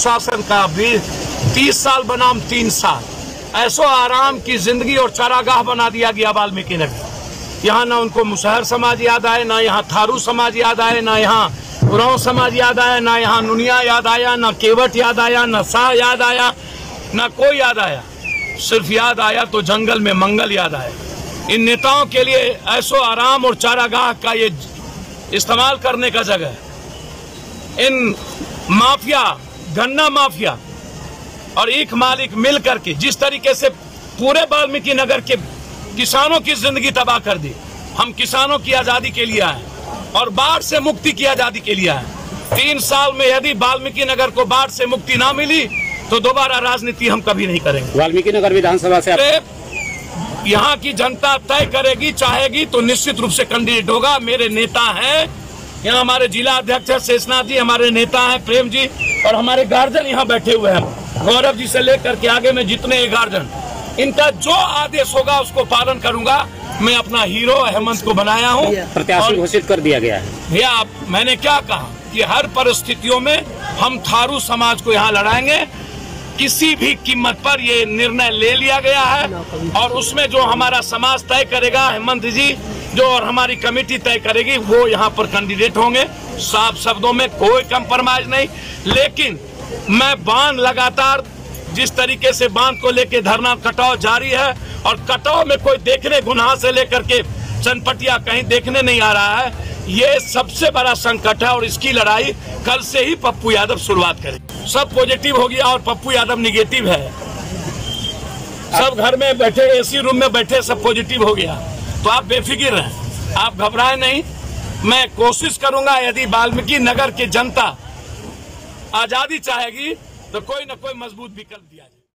शासन का भी तीस साल बनाम तीन साल। ऐसो आराम की ज़िंदगी और चारागाह बना दिया गया वाल्मीकि नगर यहाँ ना उनको मुसहर समाज याद आए, ना यहाँ थारू समाज याद आए, ना यहाँ उराव समाज याद आया, ना यहाँ नुनिया याद आया, ना केवट याद आया, ना शाह याद आया, ना कोई याद आया। सिर्फ़ याद आया तो जंगल में मंगल याद आया। इन नेताओं के लिए ऐसो आराम और चारागाह का ये इस्तेमाल करने का जगह है। इन माफिया, गन्ना माफिया और एक मालिक मिल करके जिस तरीके से पूरे वाल्मीकि नगर के किसानों की ज़िंदगी तबाह कर दी। हम किसानों की आज़ादी के लिए आए और बाढ़ से मुक्ति की आज़ादी के लिए आए। तीन साल में यदि वाल्मीकि नगर को बाढ़ से मुक्ति ना मिली तो दोबारा राजनीति हम कभी नहीं करेंगे। वाल्मीकि नगर विधानसभा से आप यहाँ की जनता तय करेगी चाहेगी तो निश्चित रूप से कैंडिडेट होगा। मेरे नेता हैं यहाँ हमारे जिला अध्यक्ष है शेषनाथ जी हमारे नेता हैं प्रेम जी और हमारे गार्जियन यहाँ बैठे हुए हैं। गौरव जी से लेकर के आगे में जितने गार्जियन इनका जो आदेश होगा उसको पालन करूँगा। मैं अपना हीरो हेमंत को बनाया हूँ। प्रत्याशी घोषित कर दिया गया है। भैया मैंने क्या कहा कि हर परिस्थितियों में हम थारू समाज को यहाँ लड़ाएँगे। किसी भी कीमत पर ये निर्णय ले लिया गया है और उसमें जो हमारा समाज तय करेगा हेमंत जी जो और हमारी कमेटी तय करेगी वो यहाँ पर कैंडिडेट होंगे। साफ़ शब्दों में कोई कंप्रोमाइज नहीं। लेकिन मैं बाँध लगातार जिस तरीके से बाँध को लेके धरना कटाव जारी है और कटाव में कोई देखने गुनाह से लेकर के चनपटिया कहीं देखने नहीं आ रहा है ये सबसे बड़ा संकट है और इसकी लड़ाई कल से ही पप्पू यादव शुरुआत करें सब पॉजिटिव हो गया और पप्पू यादव निगेटिव है। सब घर में बैठे एसी रूम में बैठे, सब पॉजिटिव हो गया। तो आप बेफिक्र रहें आप घबराए नहीं। मैं कोशिश करूँगा यदि वाल्मीकि नगर की जनता आज़ादी चाहेगी तो कोई ना कोई मज़बूत विकल्प दिया जाए।